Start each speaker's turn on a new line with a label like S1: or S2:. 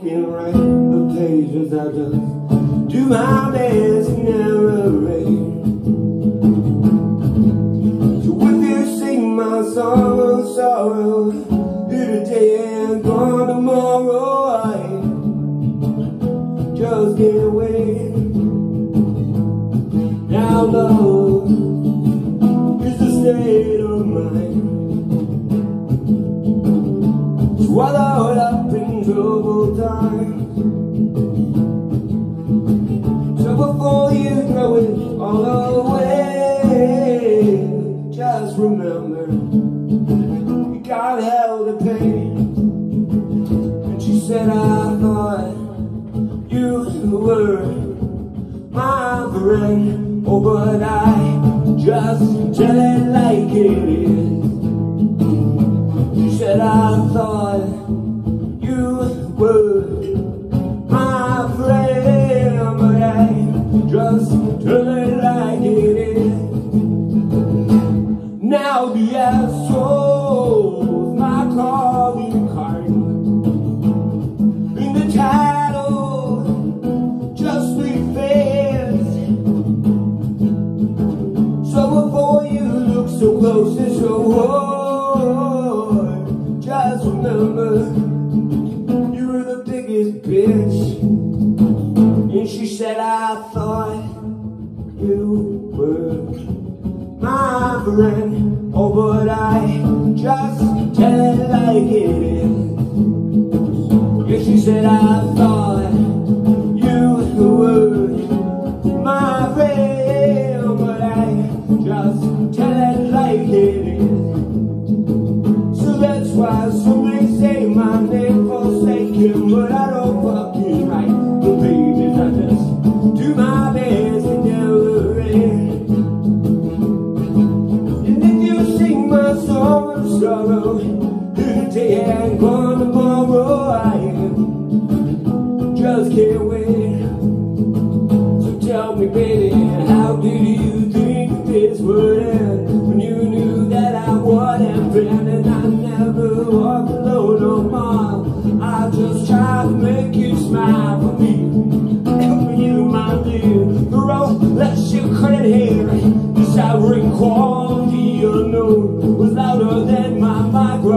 S1: fucking write the pages. I just do my best to narrate. So if you sing my song of sorrow, here today and gone tomorrow, I just can't wait. Now love is a state of mind. swallowed up in troubled times. So before you throw it all away, just remember you got hell to pay. And she said, I thought you were my friend, oh, but I just tell it like it is. She said, I thought tell it like it is. Now the asshole's my calling card. In the title, just fast. So before you look so close and so She said, I thought you were my friend. Oh, but I just tell it like it. Yeah, she said, I thought you were my friend, oh, but I just tell it like it. So that's why some may say my name forsaken, but I don't fucking sorrow, today and gone tomorrow, I just can't wait. So tell me, baby, how did you think this would end when you knew that I wouldn't bend and I never walk alone no more? I just try to make you smile for me, for you, my dear. For all, let's you credit here.